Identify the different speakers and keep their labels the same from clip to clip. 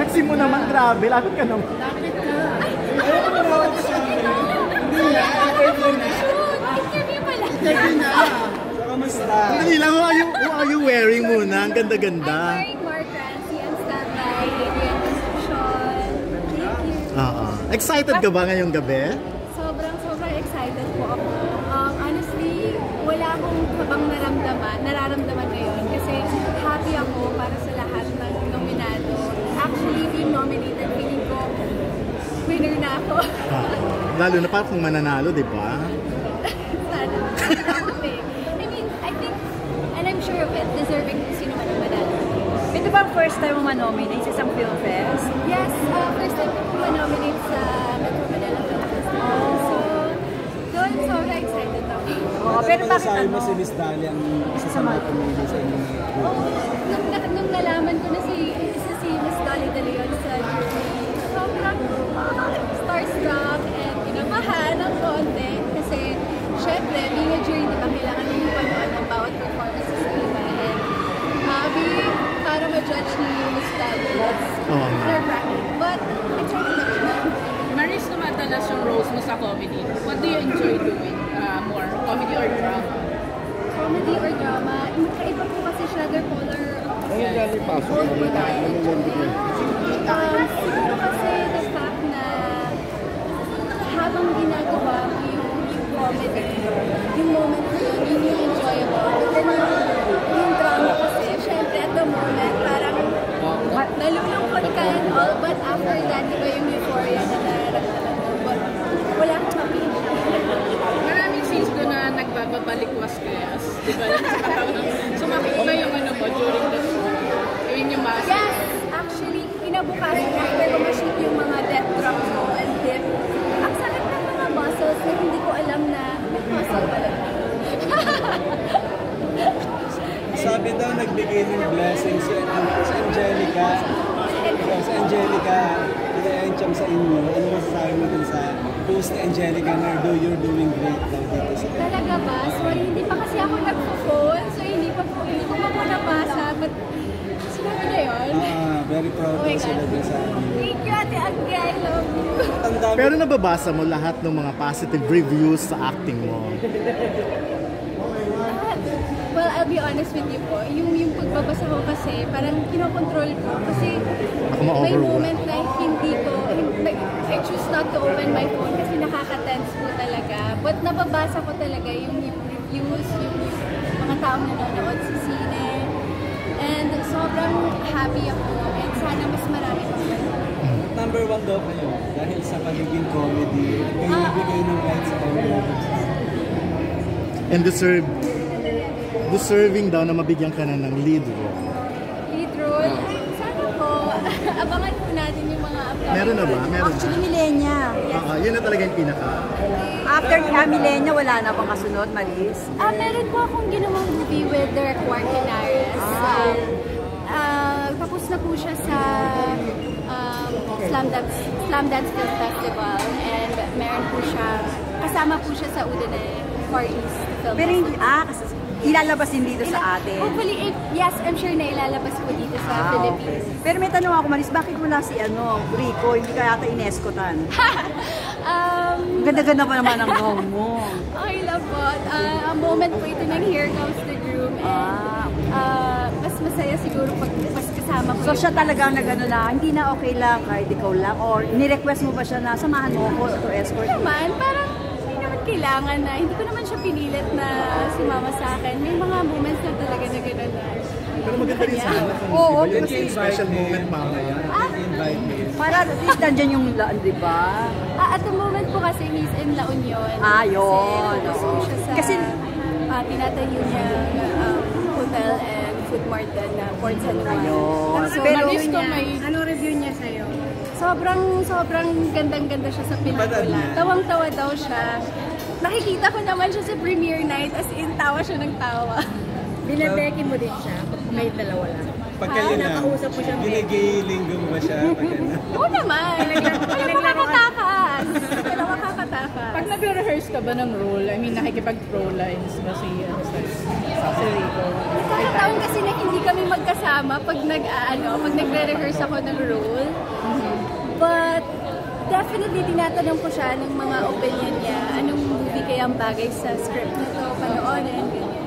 Speaker 1: Sexy mo naman, grabe. Lapit ka naman.
Speaker 2: Lapit ka. Ay, akala ko photoshoot ito. Akala ko photoshoot. Interview pala.
Speaker 3: Interview na. Kamusta?
Speaker 1: Dali lang, who are you, who are you wearing muna? Ang
Speaker 2: I'm
Speaker 1: ganda-ganda.
Speaker 2: wearing Mark Rancy. I'm stand by Adrian Concepcion. Thank you.
Speaker 1: Oo. Excited ka ba ngayong gabi?
Speaker 2: Sobrang, sobrang excited po ako. Um, honestly, wala akong kabang naramdaman, nararamdaman ngayon kasi happy ako para sa. Actually, being nominated, feeling ko, winner na ako.
Speaker 1: Oo. Lalo na parang kung mananalo, di ba?
Speaker 2: Sana. I mean, I think, and I'm sure of it, deserving kung sino man ang manalo.
Speaker 4: Ito ba ang first time mo manominate sa isang film fest?
Speaker 2: Yes, uh, first time ko manominate sa Metro Manila Film Festival. So, doon, sobrang excited ako.
Speaker 4: Oo, pero bakit
Speaker 3: Sabi
Speaker 4: ano?
Speaker 3: mo si Miss Dali ang isa sa mga pumili sa inyong group.
Speaker 2: Oo, nung, na, nung nalaman ko na si, isa si Miss Dolly De Leon sa jury, sobrang ah, starstruck and kinabahan ng konti. Kasi, syempre, being a jury, di ba, kailangan yung panood ng bawat performances ko iba. And, uh, being, para ma-judge ni Miss Dolly, that's
Speaker 1: Oo nga.
Speaker 2: nerve-wracking. But, I try to make it
Speaker 5: Maris, tumatalas yung roles mo sa comedy. What do you enjoy doing? Uh, more comedy or drama?
Speaker 2: comedy or drama, magkaiba po kasi siya, they're polar
Speaker 5: Yeah.
Speaker 2: both po tayo enjoy. Um, siguro kasi the fact na habang ginagawa mo yung, yung comedy, yung moment na yun, yun yung enjoyable. But then yung, yung drama kasi, syempre at the moment, parang nalulungkot ka and all, but after that, di ba yung euphoria na nararamdaman mo, but wala akong mapili.
Speaker 5: Maraming scenes doon na nagbababalikwas kaya. Di ba? so makikita yung ano mo during the show. Yun yung mask.
Speaker 2: Yes! Actually, kinabukasan after ko ma-shoot yung mga death drops ko and dip, ang sakit ng mga muscles na hindi ko alam na may muscle pala.
Speaker 3: Sabi daw nagbigay ng blessing si, si Angelica. Si Angelica, yung sa inyo. Ano masasabi mo dun sa post ni Angelica na do you're doing great daw dito sa
Speaker 2: Talaga ba? Sorry, hindi pa kasi ako nagpo-phone, so hindi pa po, hindi ko pa po nabasa, but sinabi na yun.
Speaker 3: Ah, very proud
Speaker 2: Oh
Speaker 3: sila dun sa inyo.
Speaker 2: Thank you, Ate Angge, I love you.
Speaker 1: Pero nababasa mo lahat ng mga positive reviews sa acting mo.
Speaker 2: Well, I'll be honest with you po. Yung, yung pagbabasa ko kasi, parang kinokontrol ko. Kasi
Speaker 1: Ako
Speaker 2: may moment na hindi ko, hindi, I choose not to open my phone kasi nakaka-tense po talaga. But nababasa ko talaga yung, yung reviews, yung, yung mga taong nanonood sa
Speaker 3: number one daw kayo dahil sa pagiging comedy. Kayo
Speaker 2: Ah.
Speaker 3: nagbigay ng right sa comedy.
Speaker 1: And deserve, deserving daw na mabigyan ka na ng lead role.
Speaker 2: lead role. Sana po, abangan po natin yung mga upcoming
Speaker 1: Meron na ba? Meron na.
Speaker 4: Actually, Milenya.
Speaker 1: Oo, yun na talaga yung pinaka.
Speaker 4: After uh, Milenya, wala na bang kasunod, Maris?
Speaker 2: Ah, meron po akong ginawang movie with Derek Juan Henares.
Speaker 4: Ah.
Speaker 2: Ah, tapos na po siya sa Slam Dance, Slam Dance Film Festival and meron po siya, kasama po siya sa Udine Far East Film
Speaker 4: Pero hindi, ah, kasi ilalabas din dito sa
Speaker 2: Ila-
Speaker 4: atin.
Speaker 2: Hopefully, eh, yes, I'm sure na ilalabas po dito sa
Speaker 4: Ah, okay.
Speaker 2: Philippines.
Speaker 4: Pero may tanong ako, Maris, bakit wala si ano, Rico, hindi ka yata ineskotan?
Speaker 2: um,
Speaker 4: ganda-ganda pa naman ang gown mo.
Speaker 2: okay lang po. Ah, a moment po ito ng Here Comes the Groom. And,
Speaker 4: Ah,
Speaker 2: ah, mas masaya siguro pag kasama ko
Speaker 4: So siya talaga na gano'n na, hindi na okay lang kahit ikaw lang, or ni-request mo ba siya na samahan mo ako to escort?
Speaker 2: naman, parang hindi naman kailangan na, hindi ko naman siya pinilit na sumama sa akin. May mga moments na talaga na gano'n na.
Speaker 1: Pero maganda rin sana
Speaker 4: Oo,
Speaker 1: di ba,
Speaker 4: kasi-
Speaker 1: yung special moment mamaya.
Speaker 3: Invite me.
Speaker 4: Para at least nandyan yung, la- di ba?
Speaker 2: Ah, at the moment po kasi he's in La Union.
Speaker 4: Ah, yun.
Speaker 2: Kasi siya sa
Speaker 4: Kasi-
Speaker 2: ah, tinatayo niya um, hotel and food mart doon na Port San Juan.
Speaker 4: Ayun.
Speaker 2: So,
Speaker 4: Pero-
Speaker 2: review niya,
Speaker 5: Anong review niya sa'yo?
Speaker 2: sobrang, sobrang gandang-ganda siya sa pelikula. Tawang-tawa daw siya. Nakikita ko naman siya sa premiere night as in tawa siya ng tawa.
Speaker 5: Binabeki mo din siya may dalawa lang.
Speaker 3: Pag kayo
Speaker 2: Ah,
Speaker 3: na,
Speaker 5: nakausap mo siya,
Speaker 3: ginigilinggo mo ba siya? Ano?
Speaker 2: Oo naman. Wala makakatakas. Wala makakatakas.
Speaker 5: Pag nagre-rehearse nag-choice ka ba ng role? I mean, nakikipag-pro lines ba si, ano, si, si Rico?
Speaker 2: Taon kasi na hindi kami magkasama pag nag ano, pag nagre-rehearse ako ng role. But definitely tinatanong ko siya ng mga opinion niya. Anong movie kaya ang bagay sa script nito, panoorin, ganyan.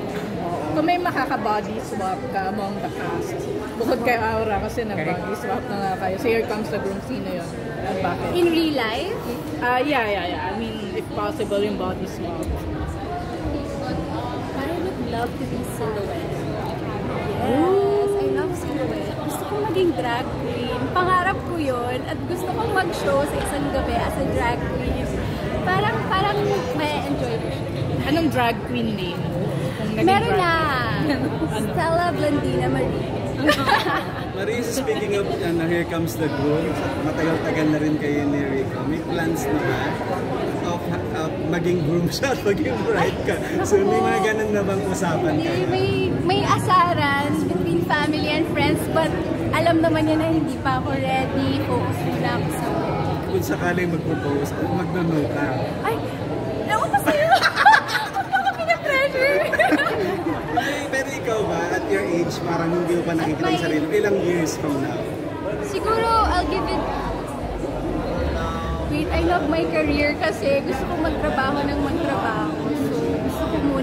Speaker 5: Kung may makaka-body swap ka among the cast, bukod kay Aura kasi nag-body swap na nga kayo. So here comes the groom, sino yun? At bakit?
Speaker 2: In real life,
Speaker 5: Ah, yeah, yeah, yeah. I mean, if possible, yung body swap.
Speaker 2: I would love to be silhouette. Yes, I love silhouette. Gusto kong maging drag queen. Pangarap ko yun. At gusto kong mag-show sa isang gabi as a drag queen. Parang, parang may enjoy ko.
Speaker 5: Anong drag queen name
Speaker 2: Meron na. Stella Blandina Marie.
Speaker 3: Maris, speaking of ano, Here Comes the Groom, matagal-tagal na rin kayo ni Rico. May plans na ba of, of maging groom siya at maging bride ka? So may mga ganun na bang usapan
Speaker 2: Hindi,
Speaker 3: kayo?
Speaker 2: may, may asaran between family and friends but alam naman niya na hindi pa ako ready. Focus muna ako sa
Speaker 3: Kung sakaling mag-propose, mag-no ka.
Speaker 2: Ay, ewan ko sa'yo. Huwag mo kami na pressure.
Speaker 3: Pero ikaw ba, at your age, parang hindi mo pa nakikita yung sarili mo, ilang years from now?
Speaker 2: Siguro, I'll give it... Wait, I love my career kasi gusto ko magtrabaho ng magtrabaho. So,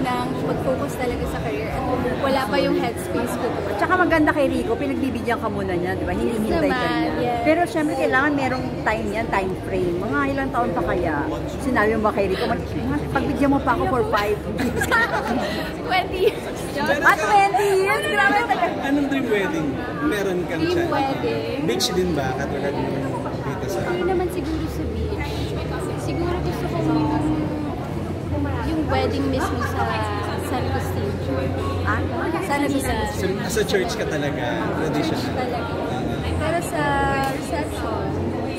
Speaker 2: munang mag-focus talaga sa career at wala pa yung headspace ko doon.
Speaker 4: Tsaka maganda kay Rico, pinagbibigyan ka muna niya, di ba? Hinihintay ka niya.
Speaker 2: yes.
Speaker 4: Pero syempre kailangan merong time yan, time frame. Mga ilang taon pa kaya? Sinabi mo ba kay Rico, "Mag- pagbigyan mo pa ako for 5 years.
Speaker 2: 20 years.
Speaker 4: At 20 years, grabe talaga.
Speaker 3: Anong dream wedding? Meron kang
Speaker 2: Dream
Speaker 3: siya.
Speaker 2: wedding.
Speaker 3: Beach din ba? Katulad ng dito sa...
Speaker 2: Hindi naman siguro sa beach. Siguro gusto ko yung, yung wedding mismo sa San Agustin.
Speaker 4: Ah,
Speaker 2: San Agustin.
Speaker 3: Sa, sa church ka talaga, traditional.
Speaker 2: Talaga. Pero sa reception,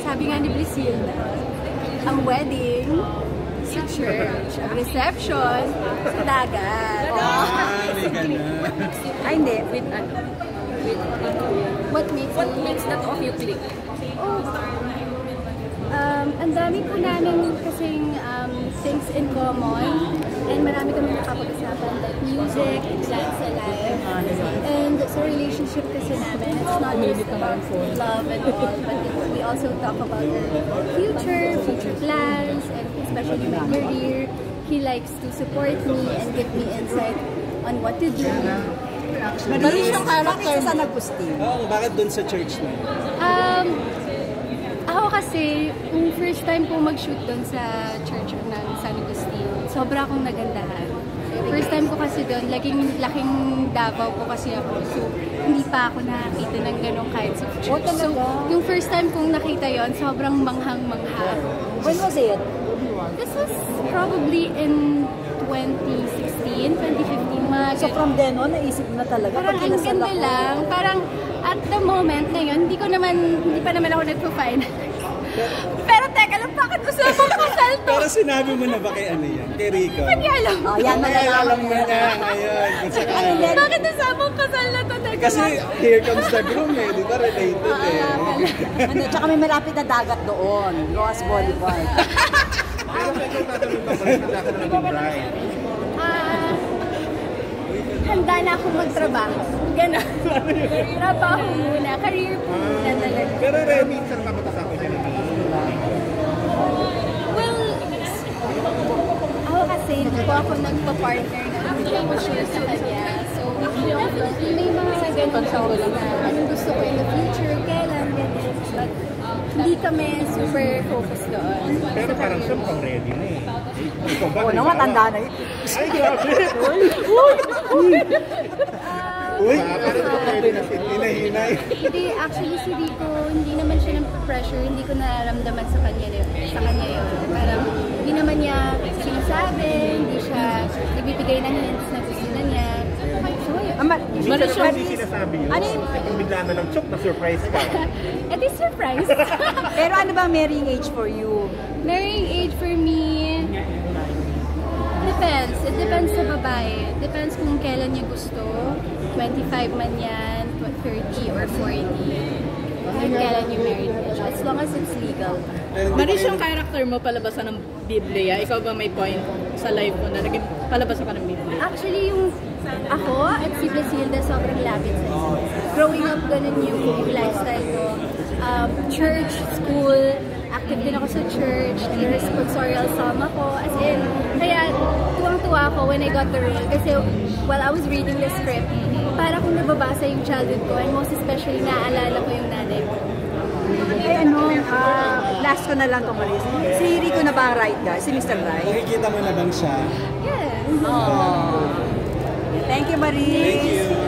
Speaker 2: sabi nga ni Blisilda, ang wedding sa church, ang reception sa dagat.
Speaker 3: Ah, may ganun.
Speaker 4: Ay, hindi.
Speaker 5: With ano?
Speaker 2: What makes
Speaker 5: What makes that of you click?
Speaker 2: Oh, um, ang dami po namin kasing um, things in common and marami kami nakapag-usapan like music, dance alive, and sa relationship kasi namin, it's not just about love and all, but it, we also talk about our future, future plans, and especially my career. He likes to support me and give me insight on what to do.
Speaker 4: Maris yung character sa Agustin.
Speaker 3: Oo, bakit dun sa church na?
Speaker 2: Um, kasi, yung first time ko mag-shoot doon sa church ng San Agustin, sobra akong nagandahan. First time ko kasi doon, laking, laking Davao ko kasi ako. So, hindi pa ako nakakita ng ganong kahit sa church. So, yung first time kong nakita yon sobrang manghang-mangha.
Speaker 4: When was it?
Speaker 2: This was probably in 2016, 2015, mga
Speaker 4: So from then on, naisip na talaga.
Speaker 2: Parang ang ganda lang. Parang at the moment ngayon, hindi ko naman, hindi pa naman ako nagpo-finalize. Pero teka lang, bakit usapang kasal to?
Speaker 3: Pero sinabi mo na ba kay ano yan? Kay Rico?
Speaker 2: Hindi alam.
Speaker 4: Oh, yan, malalaman
Speaker 3: alam
Speaker 4: mo
Speaker 3: mo
Speaker 4: na.
Speaker 3: ngayon. Kung sakali.
Speaker 2: Bakit usapang kasal na to? Teka
Speaker 3: Kasi
Speaker 2: lang.
Speaker 3: here comes the groom eh, di ba related eh.
Speaker 4: Ano, tsaka may malapit na dagat doon. Ross Boulevard.
Speaker 2: Ah, handa na akong magtrabaho. Ganon. Trabaho muna. Career po muna talaga.
Speaker 3: Pero ready sa
Speaker 2: Well, hindi po ako nagpa-partner ako sure sa kanya. So, may mga ganun talks na anong gusto ko in the future, kailan, ganyan. But, hindi kami super focused doon.
Speaker 6: Pero parang siya mukhang ready na eh. Ikaw ba?
Speaker 4: Oo matanda na yun.
Speaker 6: Ay, grabe!
Speaker 3: Uy!
Speaker 6: ready na si
Speaker 3: Hinahinay.
Speaker 2: Hindi, actually si Rico, hindi naman siya ng pressure, hindi ko nararamdaman sa kanya, sa kanya yun. Parang hindi naman niya sinasabi, hindi siya nagbibigay ng hints na gusto na niya.
Speaker 4: Ama,
Speaker 6: siya hindi sinasabi yun.
Speaker 4: Ano yung-
Speaker 6: Kung bigla na lang chok, na-surprise ka.
Speaker 2: It is surprise.
Speaker 4: Pero ano ba marrying age for you?
Speaker 2: Marrying age for me, depends. It depends sa babae. Depends kung kailan niya gusto. 25 man yan, 30 or 40. kung kailan yung marriage. As long as it's legal.
Speaker 5: Maris, yung character mo palabasan ng Biblia, ikaw ba may point sa life mo na naging palabasan ka ng Biblia?
Speaker 2: Actually, yung ako at si Blasilda sobrang lapit sa isa. Growing up, ganun yung, lifestyle ko. Um, church, school, active din ako sa church, nag-responsorial psalm ako. As in, kaya tuwang-tuwa ako when I got the role. Kasi while I was reading the script, para kung nababasa yung childhood ko, and most especially naaalala ko yung nanay ko.
Speaker 4: Eh ano, ah, last ko na lang to Maris. Si Rico na ba ang right guy? Si Mr. Right?
Speaker 3: Nakikita mo na bang siya?
Speaker 2: Yeah.
Speaker 4: Oh. Thank you, Maris.
Speaker 3: Thank you.